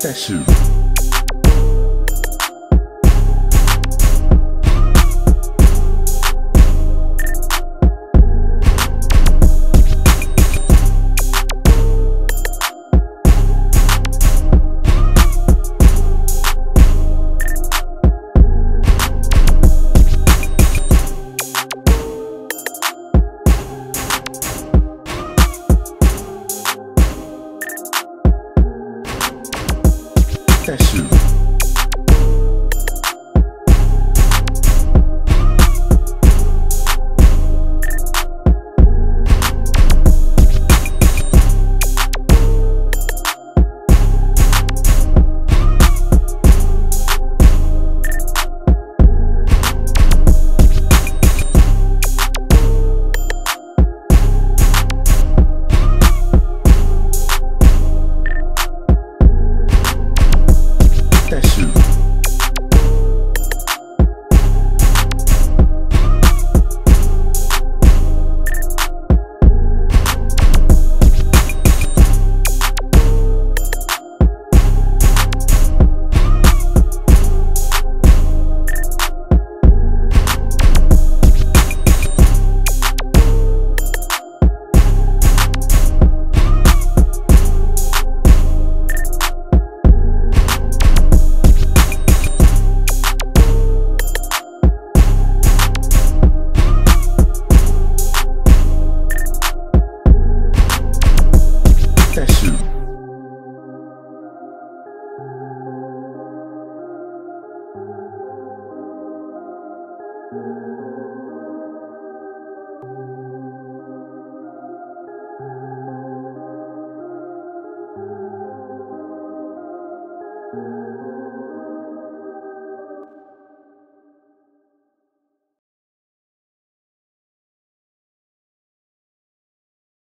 that shit. that. 但是 Thank you